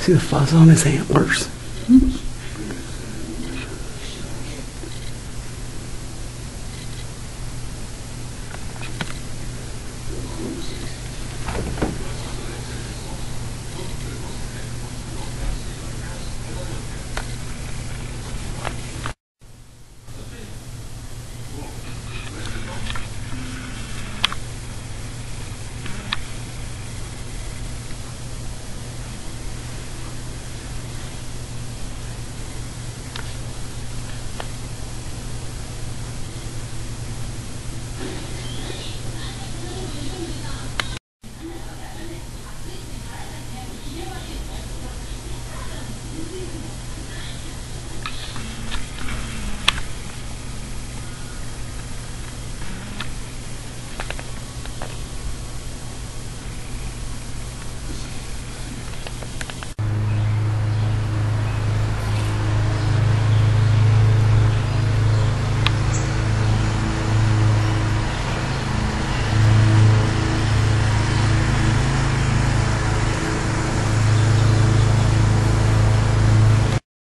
See the fuzz on his antlers.